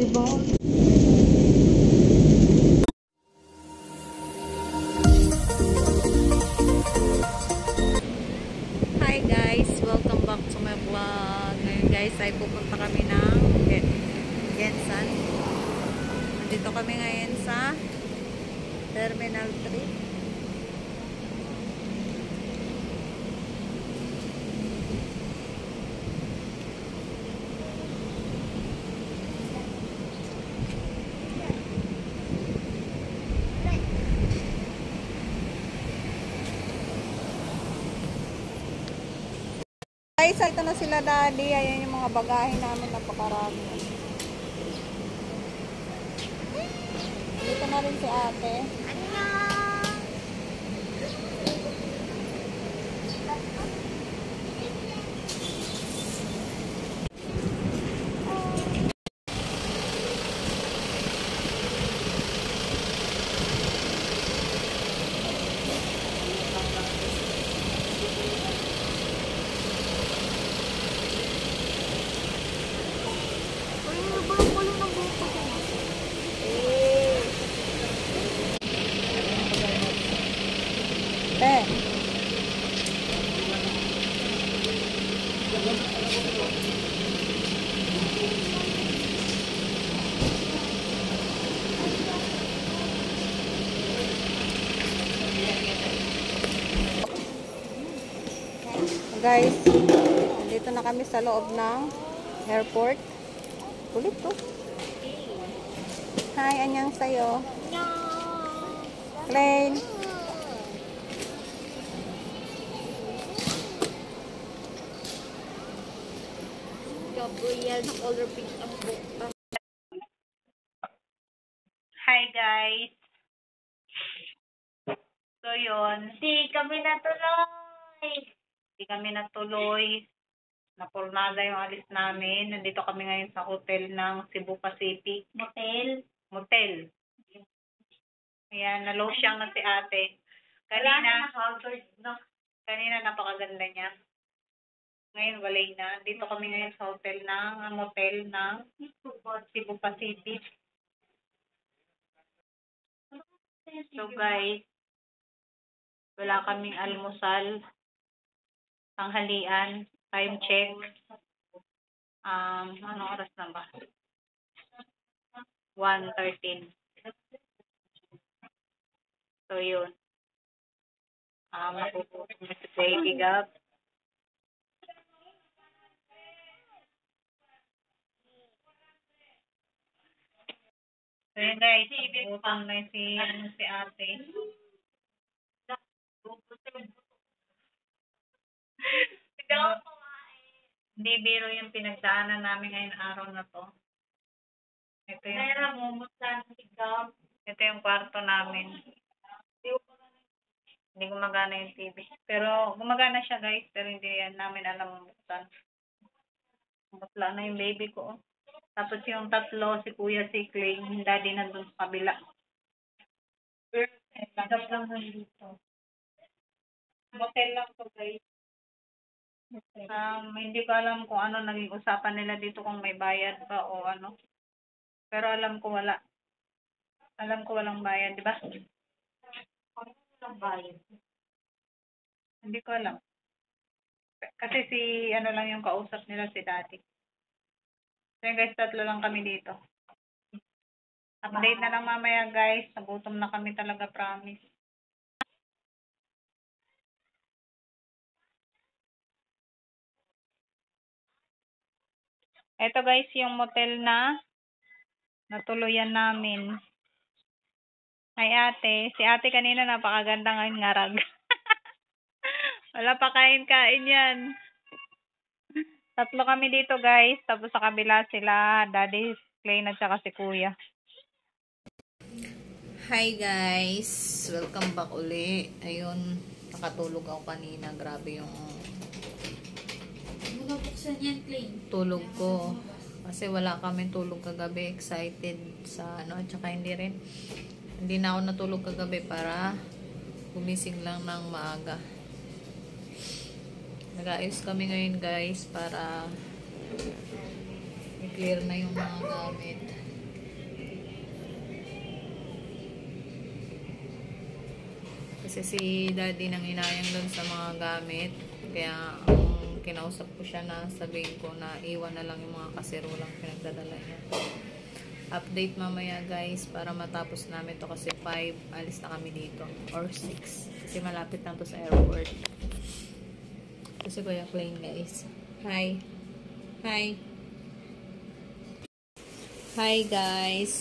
Diba? Ito na sila daddy. Ayan yung mga bagahe namin. Napakarami. Dito na rin si ate. Guys, dito na kami sa loob ng airport. Kulit to. Hi, anyang sa'yo. Plain. Gabriel na color pink ang. Hi guys. So yun, Di kami natuloy. hindi kami natuloy. Napurnada yung alis namin. Nandito kami ngayon sa hotel ng Cebu Pacific. Motel. Motel. Ayan, nalosyang na si ate. Kanina, na. kanina napakaganda niya. Ngayon walay na. Dito kami ngayon sa hotel ng motel ng Cebu Pacific. So guys, wala kaming almusal, tanghalian, time check. Um, ano oras na ba? 1.13. So yun. Um, makukuha na si Baby Gab. So yun guys, gutom na si, ano, si ate. Hindi biro yung pinagdaanan namin ngayong araw na to. Ito yung, Kaya mumutan si Gab. ito yung kwarto namin. Hindi gumagana yung TV. Pero gumagana siya guys, pero hindi yan namin alam buksan. Butla na yung baby ko. oh. Tapos yung tatlo, si Kuya, si Clay, yung daddy nandun sa kabila. Gab lang nandito. Motel lang to guys. Um, hindi ko alam kung ano naging usapan nila dito kung may bayad ba o ano. Pero alam ko wala. Alam ko walang bayad, di ba? Ang bayan. Hindi ko alam. Kasi si ano lang yung kausap nila si Daddy. So guys, tatlo lang kami dito. Update na lang mamaya guys. Nagutom na kami talaga, promise. Ito guys, yung motel na natuluyan namin. Ay ate, si ate kanina napakaganda ngayon ngarag. Wala pa kain-kain yan. Tatlo kami dito guys, tapos sa kabila sila, Daddy, Clay, at saka si Kuya. Hi guys! Welcome back uli. Ayun, nakatulog ako kanina. Grabe yung buksan yan, Clay. tulog ko. Kasi wala kami tulog kagabi. Excited sa ano, at saka hindi rin. Hindi na ako natulog kagabi para gumising lang ng maaga. Nag-aayos kami ngayon guys para i-clear na yung mga gamit. Kasi si daddy nang inayang doon sa mga gamit. Kaya um, kinausap ko siya na sabihin ko na iwan na lang yung mga kasirulang pinagdadala niya. Update mamaya guys para matapos namin to kasi 5 alis na kami dito or 6 kasi malapit lang to sa airport. Kasi Kuya Plain guys. Hi. Hi. Hi guys.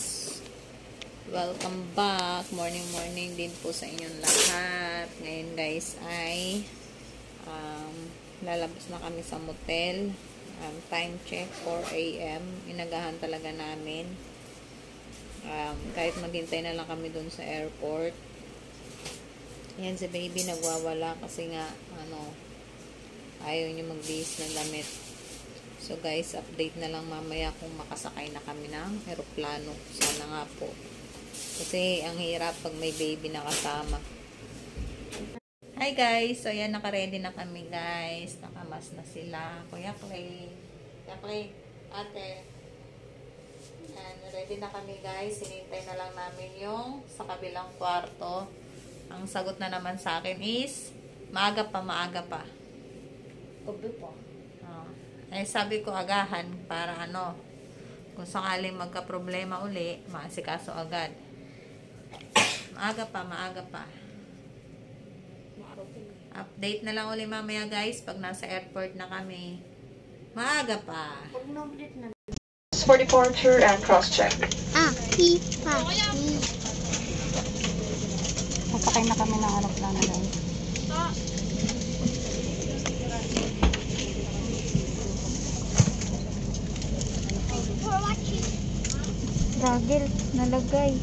Welcome back. Morning morning din po sa inyong lahat. Ngayon guys ay um, lalabas na kami sa motel. Um, time check 4 a.m. Inagahan talaga namin. Um, kahit maghintay na lang kami dun sa airport. Yan si baby nagwawala kasi nga ano ayaw niya magbihis ng damit. So guys, update na lang mamaya kung makasakay na kami ng eroplano. Sana nga po. Kasi ang hirap pag may baby na kasama. Hi guys! So yan, nakaready na kami guys. Nakamas na sila. Kuya Clay. Kuya Clay. Ate. Yan, ready na kami guys. Sinintay na lang namin yung sa kabilang kwarto. Ang sagot na naman sa akin is maaga pa, maaga pa. Gabi po. Oh. Eh, sabi ko agahan para ano, kung sakaling magka-problema uli, maasikaso agad. Maaga pa, maaga pa. Update na lang uli mamaya guys pag nasa airport na kami. Maaga pa. Pag na-update na. 44 tour and cross-check. Ah, hi, ha, hi. Masakay na kami ng aeroplano guys. For Ragel, nalagay.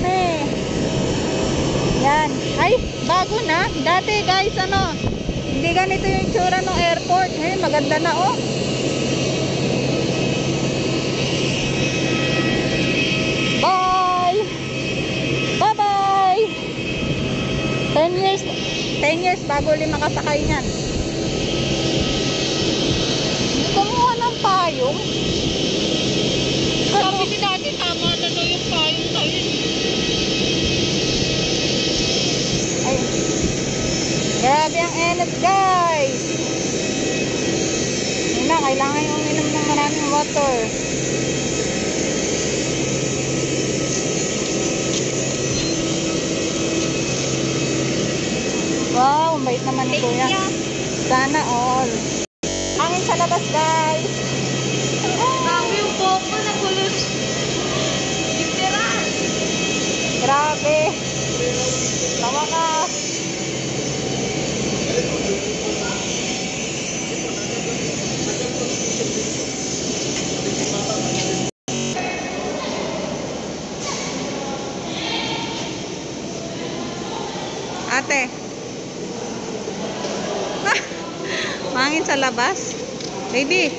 Kami. Yan. Ay, bago na. Dati guys, ano, hindi ganito yung itsura ng airport. Ngayon, maganda na oh. Bye! Bye-bye! 10 years, 10 years bago ulit makasakay niyan. Kumuha ng payong. Ni dati, tama 对。Labas. Baby.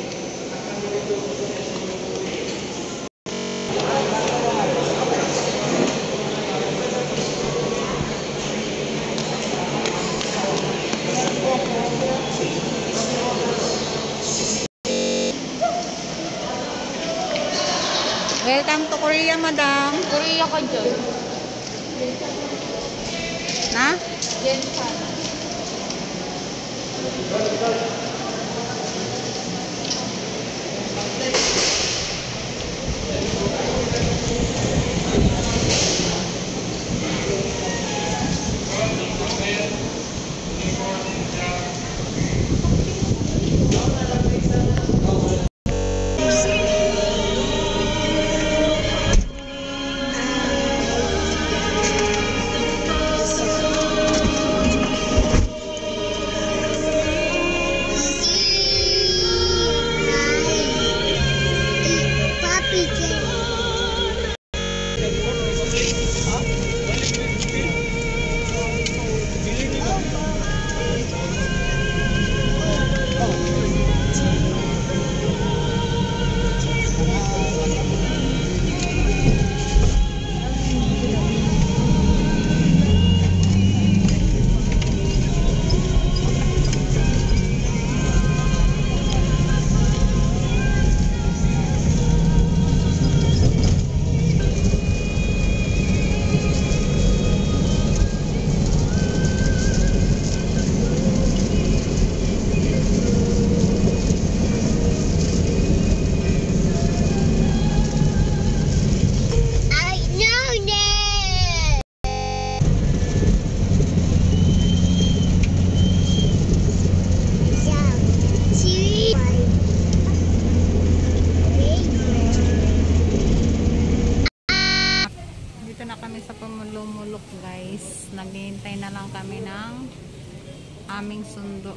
Welcome to Korea, madam. Korea ka dyan. Na? Yan ka. Aming sundo.